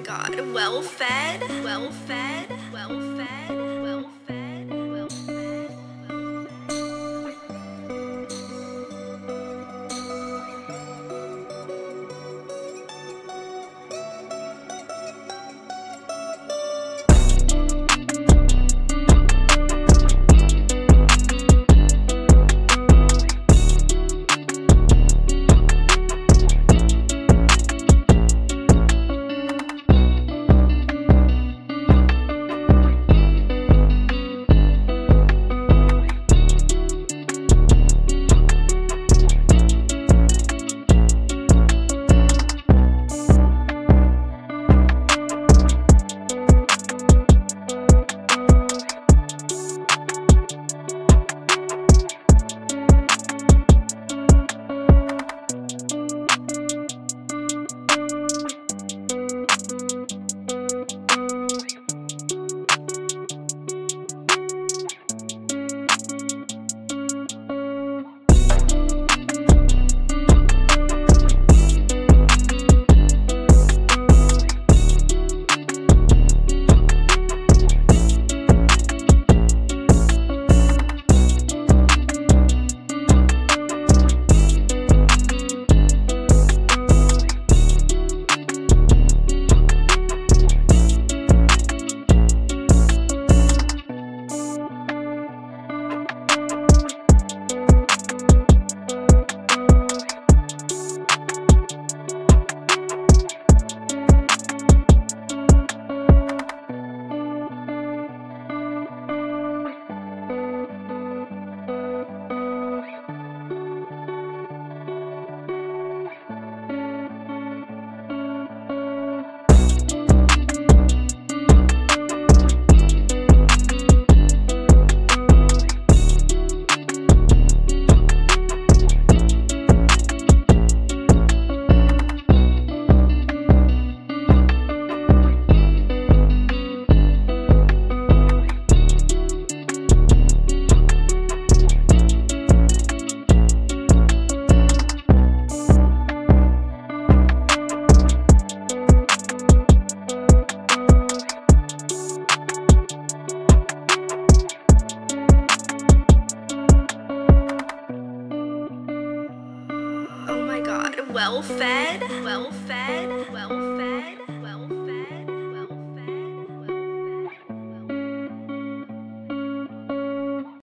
god. Well fed, well fed, well fed, well fed, Well fed, well fed, well fed.